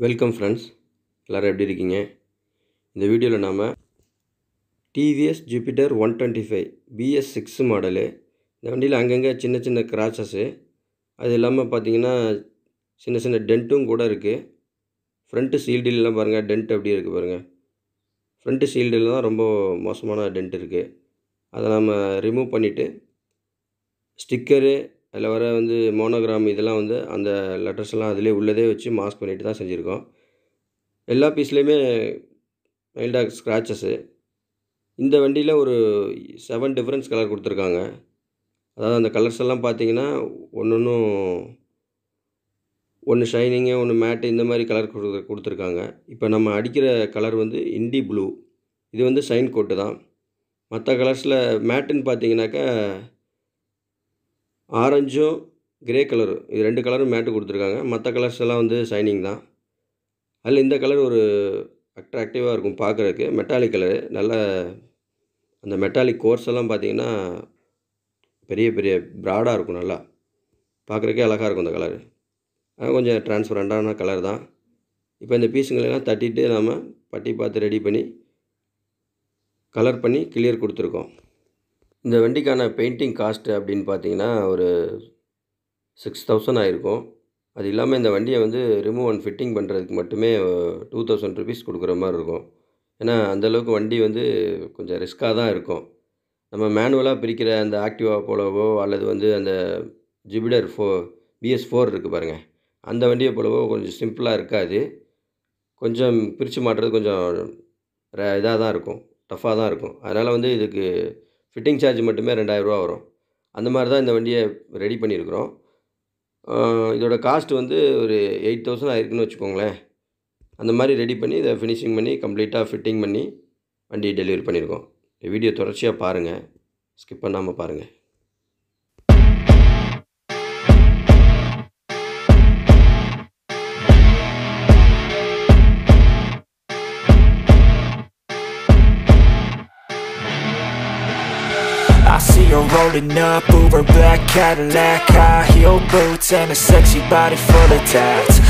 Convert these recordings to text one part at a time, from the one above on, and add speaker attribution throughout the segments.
Speaker 1: Welcome friends எல்லோரும் எப்படி இருக்கீங்க? இந்த வீடியோவில் நாம் TVS Jupiter one twenty five BS six model இந்த வண்டியில் அங்கங்கே சின்ன சின்ன கிராச்சஸ்ஸு அது இல்லாமல் பார்த்தீங்கன்னா சின்ன சின்ன டென்ட்டும் கூட இருக்குது ஃப்ரண்ட்டு சீல்டிலலாம் பாருங்கள் டென்ட் எப்படி இருக்குது பாருங்கள் ஃப்ரண்ட்டு சீல்டில் தான் ரொம்ப மோசமான டென்ட் இருக்குது அதை நம்ம ரிமூவ் பண்ணிவிட்டு ஸ்டிக்கரு அதில் வர வந்து மோனோகிராம் இதெல்லாம் வந்து அந்த லெட்டர்ஸ் எல்லாம் அதிலே உள்ளதே வச்சு மாஸ்க் பண்ணிட்டு தான் செஞ்சுருக்கோம். எல்லா பீஸ்லேயுமே மைல்டாக ஸ்க்ராச்சஸ்ஸு இந்த வண்டியில் ஒரு செவன் டிஃப்ரென்ஸ் கலர் கொடுத்துருக்காங்க. அதாவது அந்த கலர்ஸ் எல்லாம் பார்த்தீங்கன்னா ஒன்று ஒன்றும் ஒன்று ஷைனிங்கு ஒன்று மேட்டு இந்த மாதிரி கலர் கொடு கொடுத்துருக்காங்க. இப்போ நம்ம அடிக்கிற கலர் வந்து இண்டி ப்ளூ இது வந்து ஷைன் கோட்டு தான். மற்ற கலர்ஸில் மேட்டுன்னு பார்த்தீங்கன்னாக்கா ஆரஞ்சும் கிரே கலரு. இது ரெண்டு கலரும் மேட்டு கொடுத்துருக்காங்க. மற்ற கலர்ஸ் எல்லாம் வந்து ஷைனிங் தான். அதில் இந்த கலர் ஒரு அட்ராக்டிவாக இருக்கும் பார்க்குறதுக்கு. மெட்டாலிக் கலரு நல்ல அந்த மெட்டாலிக் கோர்ஸ் எல்லாம் பார்த்தீங்கன்னா பெரிய பெரிய ப்ராடாக இருக்கும் நல்லா. பார்க்குறக்கே அழகாக இருக்கும் அந்த கலரு ஆனால் கொஞ்சம் டிரான்ஸ்பரண்டான கலர் தான். இப்போ இந்த பீஸுங்களெல்லாம் தட்டிட்டு நாம் பட்டி பார்த்து ரெடி பண்ணி கலர் பண்ணி கிளியர் கொடுத்துருக்கோம். இந்த வண்டிக்கான பெயிண்டிங் காஸ்ட்டு அப்படின்னு பார்த்தீங்கன்னா ஒரு சிக்ஸ் தௌசண்ட் ஆகிருக்கும் அது இல்லாமல் இந்த வண்டியை வந்து ரிமூவ் அண்ட் ஃபிட்டிங் பண்ணுறதுக்கு மட்டுமே டூ தௌசண்ட் ருபீஸ் கொடுக்குற மாதிரி இருக்கும். ஏன்னா அந்தளவுக்கு வண்டி வந்து கொஞ்சம் ரிஸ்க்காக தான் இருக்கும். நம்ம மேனுவலாக பிரிக்கிற அந்த ஆக்டிவா போலவோ அல்லது வந்து அந்த ஜிபிடர் ஃபோ பிஎஸ் ஃபோர் இருக்குது பாருங்கள் அந்த வண்டியை போலவோ கொஞ்சம் சிம்பிளாக இருக்காது. கொஞ்சம் பிரித்து மாட்டுறது கொஞ்சம் இதாக தான் இருக்கும். டஃப்பாக தான் இருக்கும். அதனால் வந்து இதுக்கு ஃபிட்டிங் சார்ஜ் மட்டுமே ரெண்டாயிரரூவா வரும். அந்த மாதிரி தான் இந்த வண்டியை ரெடி பண்ணியிருக்கிறோம். இதோட காஸ்ட் வந்து ஒரு எயிட் தௌசண்ட் ஆயிருக்குன்னு வச்சுக்கோங்களேன். அந்த மாதிரி ரெடி பண்ணி இதை ஃபினிஷிங் பண்ணி கம்ப்ளீட்டாக ஃபிட்டிங் பண்ணி வண்டி டெலிவரி பண்ணியிருக்கோம். வீடியோ தொடர்ச்சியாக பாருங்கள் ஸ்கிப் பண்ணாமல் பாருங்கள்
Speaker 2: rolling up, Uber black Cadillac High heel boots and a sexy body full of tats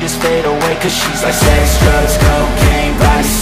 Speaker 2: just fade away Cause she's like sex, drugs, cocaine Body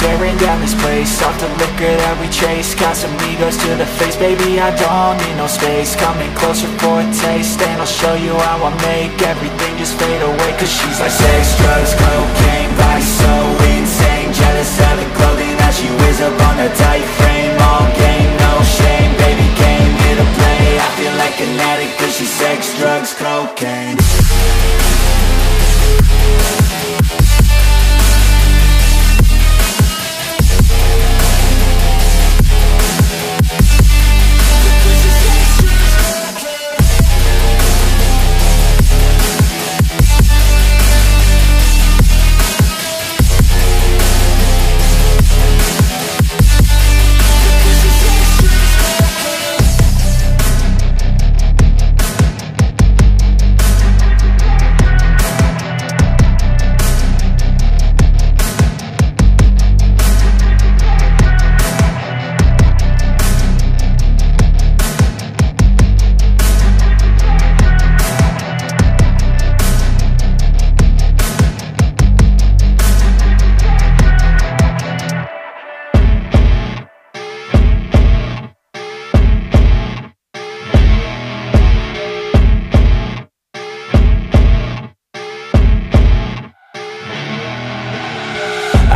Speaker 2: tearing down this place. Off the liquor that we chase. Got some egos to the face. Baby, I don't need no space. Coming closer for a taste And I'll show you how I make Everything just fade away. Cause she's like sex, drugs, cocaine. Body so insane. Jealous of the clothing that she wears up on her tight frame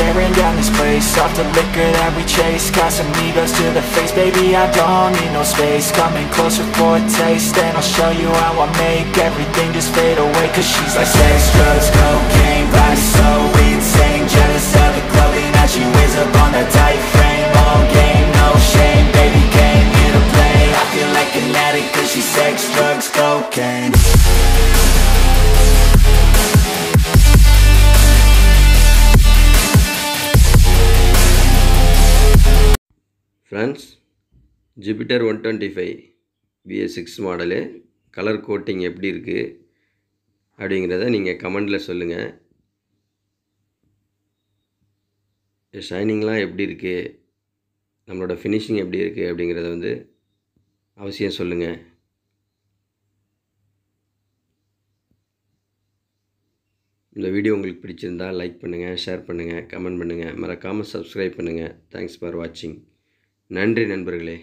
Speaker 2: Tearing down this place. Off the liquor that we chase. Got some egos to the face. Baby, I don't need no space. Coming closer for a taste And I'll show you how I make everything just fade away. Cause she's like sex, drugs, cocaine
Speaker 1: friends Jupiter one twenty five V A six model colour coating எப்படி இருக்குது அப்படிங்கிறத நீங்கள் கமெண்டில் சொல்லுங்கள் ஷைனிங்லாம் எப்படி இருக்குது நம்மளோட finishing எப்படி இருக்குது அப்படிங்கிறத வந்து அவசியம் சொல்லுங்கள் இந்த வீடியோ உங்களுக்கு பிடிச்சிருந்தா லைக் பண்ணுங்கள் ஷேர் பண்ணுங்கள் கமெண்ட் பண்ணுங்கள் மறக்காமல் சப்ஸ்கிரைப் பண்ணுங்கள் தேங்க்ஸ் ஃபார் வாட்சிங் நன்றி நண்பர்களே.